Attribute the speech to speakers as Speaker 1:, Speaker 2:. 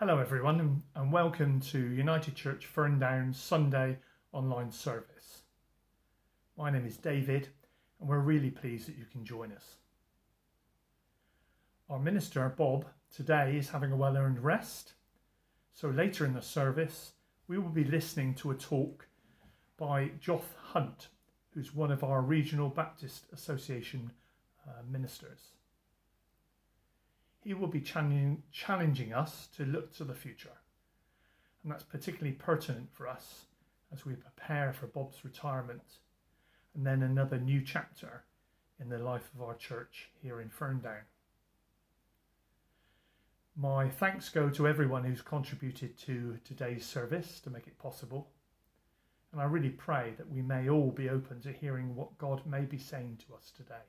Speaker 1: Hello, everyone, and welcome to United Church Ferndown Sunday online service. My name is David, and we're really pleased that you can join us. Our minister, Bob, today is having a well earned rest, so later in the service, we will be listening to a talk by Joff Hunt, who's one of our Regional Baptist Association uh, ministers. He will be challenging, us to look to the future, and that's particularly pertinent for us as we prepare for Bob's retirement and then another new chapter in the life of our church here in Ferndown. My thanks go to everyone who's contributed to today's service to make it possible. And I really pray that we may all be open to hearing what God may be saying to us today.